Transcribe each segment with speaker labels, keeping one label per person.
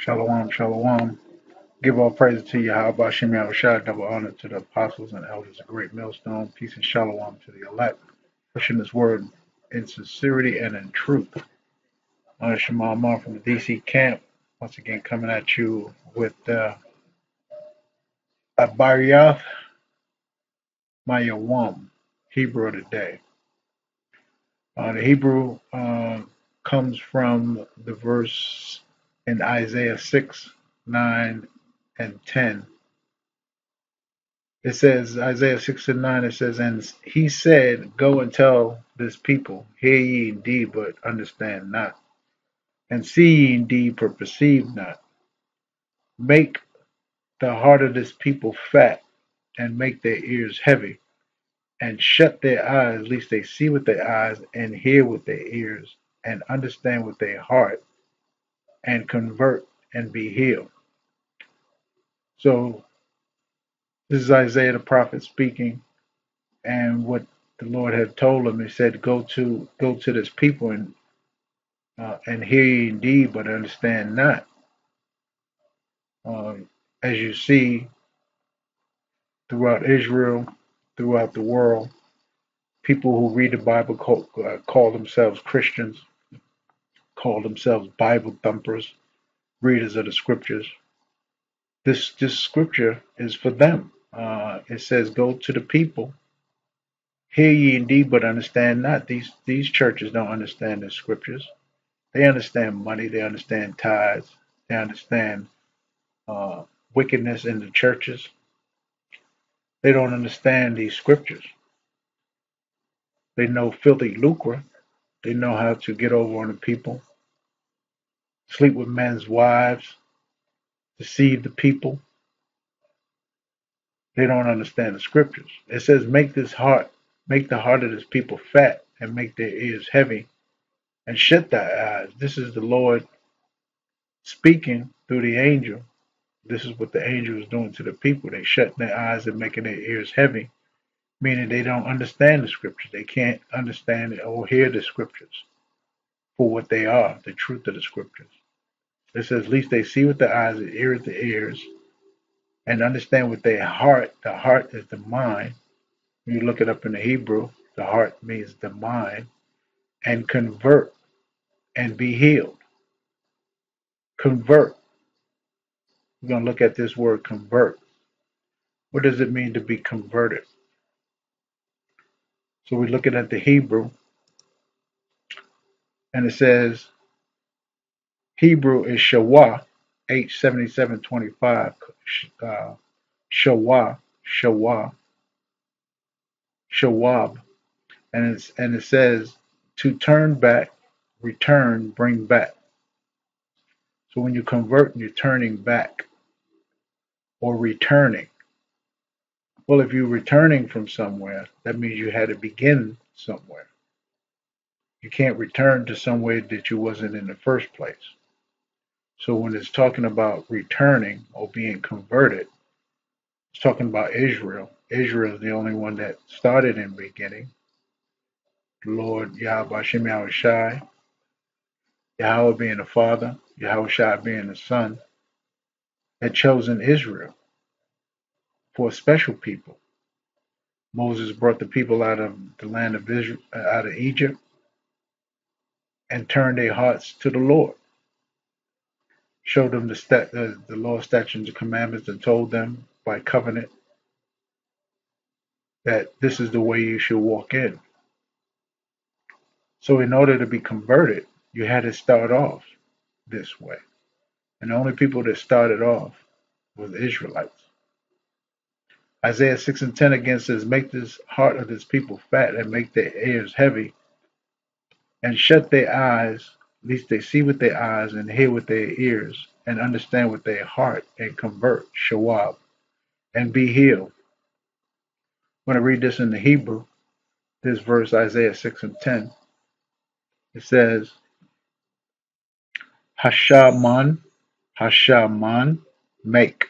Speaker 1: Shalom, shalom. Give all praise to Yahweh Bashem Yahushua, double honor to the apostles and elders of Great Millstone. Peace and shalom to the elect. Pushing this word in sincerity and in truth. I'm Shema Amar from the DC camp. Once again, coming at you with uh, Ibaryath Mayawam, Hebrew of the day. Uh, the Hebrew uh, comes from the verse in Isaiah 6, 9, and 10 It says, Isaiah 6 and 9, it says, And he said, Go and tell this people, Hear ye indeed, but understand not. And see ye indeed, but perceive not. Make the heart of this people fat, and make their ears heavy, and shut their eyes, lest they see with their eyes, and hear with their ears, and understand with their heart, and convert and be healed. So, this is Isaiah the prophet speaking and what the Lord had told him, he said, "Go to go to this people and uh, and hear ye indeed, but understand not." Um, as you see throughout Israel, throughout the world, people who read the Bible call, uh, call themselves Christians, call themselves Bible thumpers, readers of the Scriptures. This this scripture is for them. Uh, it says, "Go to the people." Hear ye indeed, but understand not. These these churches don't understand the scriptures They understand money. They understand tithes. They understand uh, wickedness in the churches. They don't understand these scriptures. They know filthy lucre. They know how to get over on the people, sleep with men's wives, deceive the people. They don't understand the scriptures. It says, "Make this heart, make the heart of this people fat, and make their ears heavy, and shut their eyes." This is the Lord speaking through the angel This is what the angel is doing to the people. They shut their eyes and making their ears heavy, meaning they don't understand the scriptures. They can't understand or hear the scriptures for what they are, the truth of the scriptures. It says, at least they see with their eyes and hear with their ears and understand with their heart. The heart is the mind. When you look it up in the Hebrew, the heart means the mind, and convert and be healed. Convert. We're going to look at this word convert. What does it mean to be converted? So we're looking at the Hebrew, and it says Hebrew is Shawah, H7725, uh, Shawah, Shawab, and it's and it says to turn back, return, bring back. So when you convert, you're turning back or returning. Well, if you're returning from somewhere, that means you had to begin somewhere. You can't return to somewhere that you wasn't in the first place. So when it's talking about returning or being converted, it's talking about Israel. Israel is the only one that started in the beginning. The Lord Yahawah Yahawashi, Yahweh being the Father, Yahawashi being the Son, had chosen Israel for a special people. Moses brought the people out of the land of Israel, out of Egypt, and turned their hearts to the Lord. Showed them the, stat, the, the law, statutes, and commandments, and told them by covenant that this is the way you should walk in. So, in order to be converted, you had to start off this way. And the only people that started off were the Israelites. Isaiah 6 and 10 again says, Make this heart of this people fat and make their ears heavy and shut their eyes, lest they see with their eyes and hear with their ears and understand with their heart and convert, shawab, and be healed. When I read this in the Hebrew, this verse, Isaiah 6 and 10, it says, Hashaman, Hashaman, make.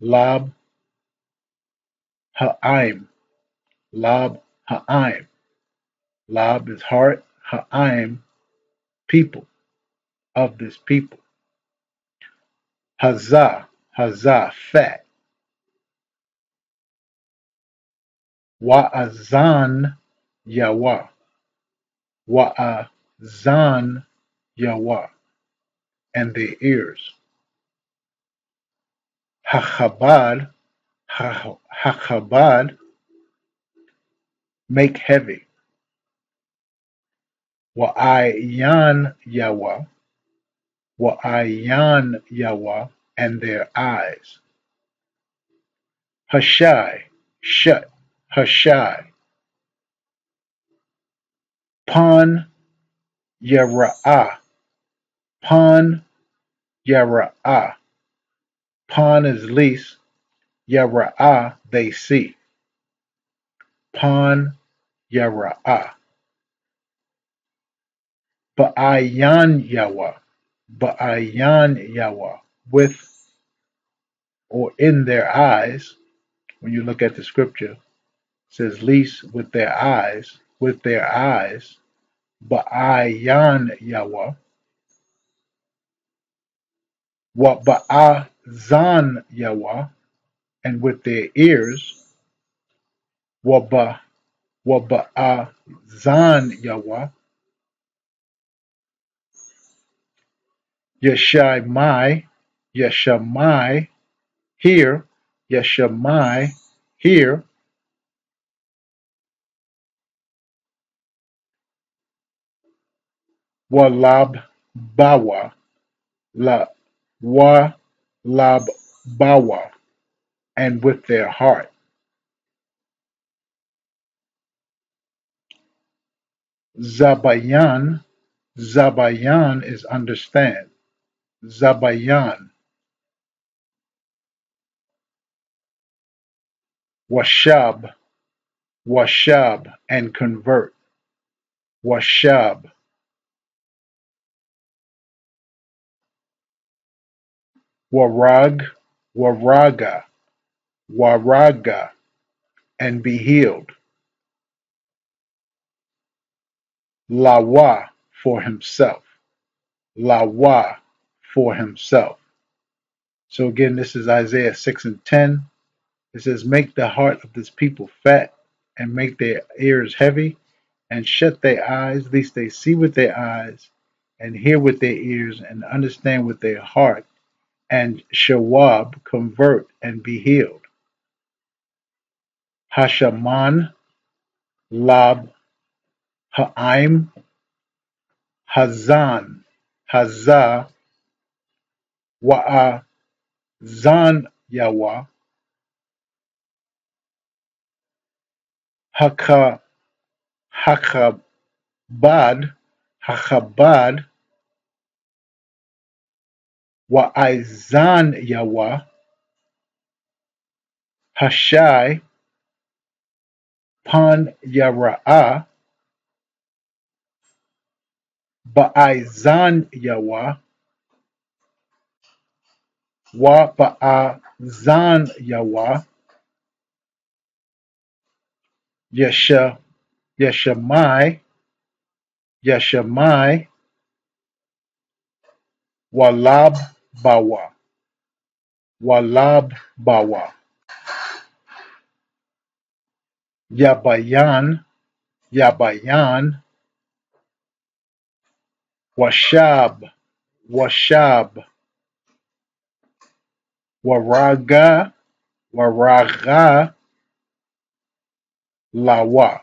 Speaker 1: Lab, Ha'im, Lab, Ha'im. Lab is heart, Ha'im, people of this people. Hazah, Hazah, fat. Wa'azan Yahweh, Wa'azan Yahweh, and their ears. Hachabad, Hachabad, make heavy. Wa'ayan Yahweh, Wa'ayan Yahweh, and their eyes. Hashai, shut, Hashai. Pan Yara'ah, Pan Yara'ah. Pan is least, Yara'ah they see. Pan Yara'ah. Ba'ayan Yahweh, Ba'ayan Yahweh, with or in their eyes, when you look at the scripture, says least with their eyes, with their eyes, Ba'ayan Yahweh, wa Ba'azan Yahweh, and with their ears, wa ba wa Ba'azan Yahweh, Yeshamai, Yeshamai, here, Yeshamai, here, Walab Bawa, La Walab Bawa, and with their heart. Zabayan, Zabayan is understand. Zabayan, Washab, Washab, and convert. Washab, Warag, Waraga, Waraga, and be healed. Lawa for himself. Lawa for himself. So again, this is Isaiah 6 and 10. It says, Make the heart of this people fat, and make their ears heavy, and shut their eyes, lest they see with their eyes, and hear with their ears, and understand with their heart, and Shawab convert and be healed. Hashaman, Lab, Ha'im, Hazan, Hazah, Wa'azan Yahweh, Haka, Hakabad, Hakabad, Wa'izan Yahweh, Hashai, Pan Yara'ah, Ba'izan Yahweh, Wa Ba'azan Yahweh, Yesha, Yeshamai, Yeshamai, Walab Bawa, Walab Bawa, Yabayan, Yabayan, Washab, Washab, Waraga, Waraga, Lawa.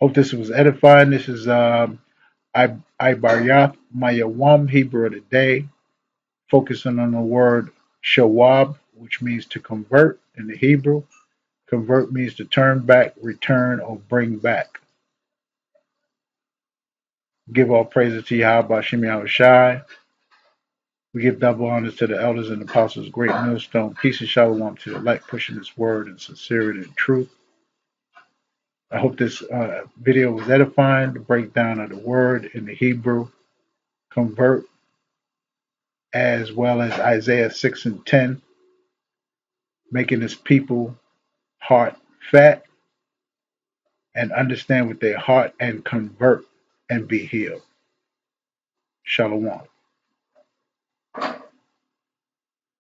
Speaker 1: Hope this was edifying. This is um, I Ibaryath Mayawam Hebrew of the day, focusing on the word Shawab, which means to convert in the Hebrew. Convert means to turn back, return, or bring back. Give all praises to Yahweh Shemi Shai. We give double honors to the elders and apostles, great millstone. Peace and shalom to the light, pushing this word in sincerity and truth. I hope this uh, video was edifying. The breakdown of the word in the Hebrew, convert, as well as Isaiah 6 and 10, making this people heart fat and understand with their heart and convert and be healed. Shalom.